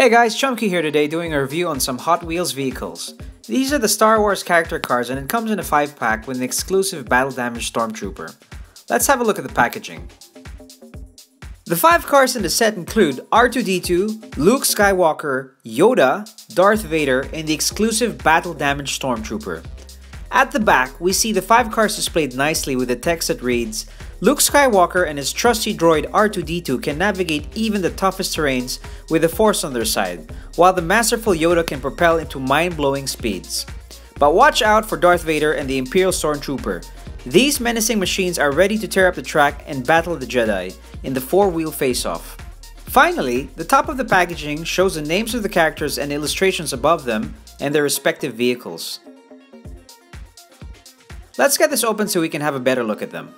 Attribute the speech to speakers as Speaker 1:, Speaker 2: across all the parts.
Speaker 1: Hey guys, Chunky here today doing a review on some Hot Wheels vehicles. These are the Star Wars character cars and it comes in a 5 pack with an exclusive battle damage stormtrooper. Let's have a look at the packaging. The 5 cars in the set include R2-D2, Luke Skywalker, Yoda, Darth Vader, and the exclusive battle damage stormtrooper. At the back, we see the 5 cars displayed nicely with the text that reads, Luke Skywalker and his trusty droid R2-D2 can navigate even the toughest terrains with the Force on their side, while the masterful Yoda can propel into mind-blowing speeds. But watch out for Darth Vader and the Imperial Stormtrooper. These menacing machines are ready to tear up the track and battle the Jedi in the four-wheel face-off. Finally, the top of the packaging shows the names of the characters and illustrations above them and their respective vehicles. Let's get this open so we can have a better look at them.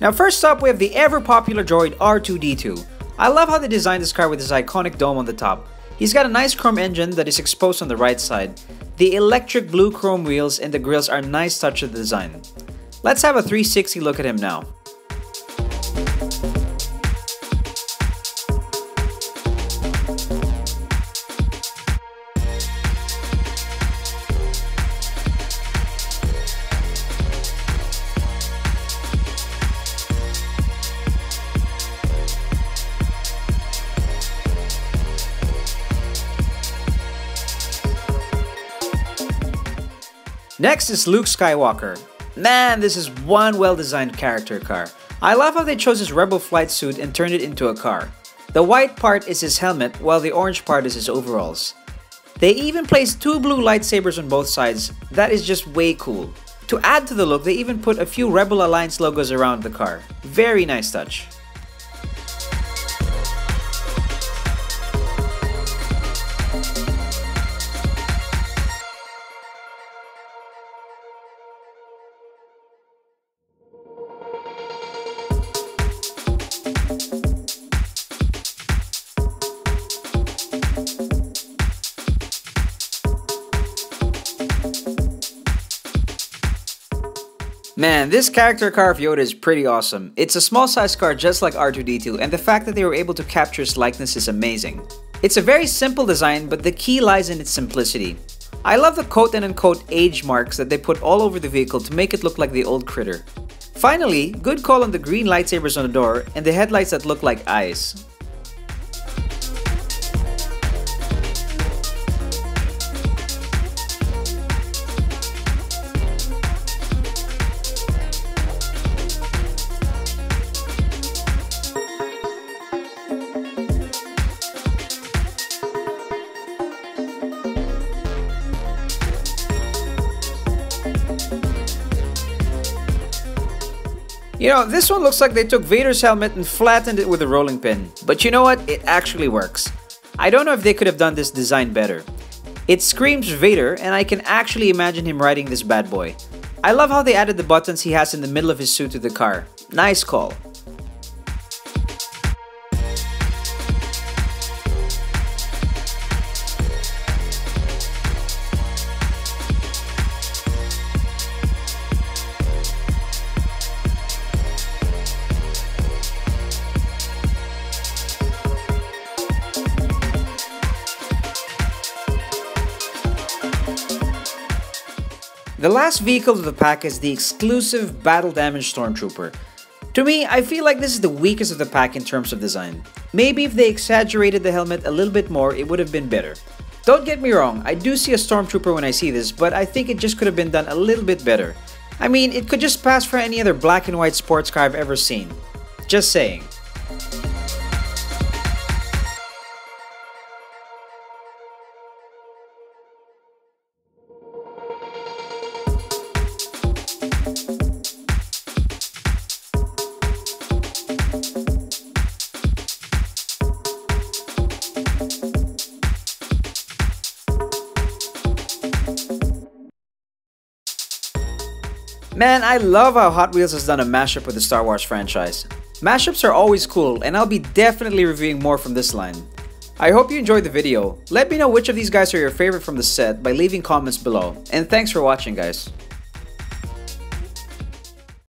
Speaker 1: Now first up we have the ever popular droid R2-D2. I love how they designed this car with his iconic dome on the top. He's got a nice chrome engine that is exposed on the right side. The electric blue chrome wheels and the grills are nice touch of the design. Let's have a 360 look at him now. Next is Luke Skywalker. Man, this is one well-designed character car. I love how they chose his rebel flight suit and turned it into a car. The white part is his helmet, while the orange part is his overalls. They even placed two blue lightsabers on both sides. That is just way cool. To add to the look, they even put a few Rebel Alliance logos around the car. Very nice touch. Man, this character car of Yoda is pretty awesome. It's a small size car just like R2-D2 and the fact that they were able to capture his likeness is amazing. It's a very simple design but the key lies in its simplicity. I love the quote and unquote age marks that they put all over the vehicle to make it look like the old critter. Finally, good call on the green lightsabers on the door and the headlights that look like eyes. You know, this one looks like they took Vader's helmet and flattened it with a rolling pin. But you know what? It actually works. I don't know if they could have done this design better. It screams Vader and I can actually imagine him riding this bad boy. I love how they added the buttons he has in the middle of his suit to the car. Nice call. The last vehicle of the pack is the exclusive Battle Damage Stormtrooper. To me, I feel like this is the weakest of the pack in terms of design. Maybe if they exaggerated the helmet a little bit more, it would have been better. Don't get me wrong, I do see a Stormtrooper when I see this, but I think it just could have been done a little bit better. I mean, it could just pass for any other black and white sports car I've ever seen. Just saying. Man, I love how Hot Wheels has done a mashup with the Star Wars franchise. Mashups are always cool, and I'll be definitely reviewing more from this line. I hope you enjoyed the video. Let me know which of these guys are your favorite from the set by leaving comments below. And thanks for watching guys.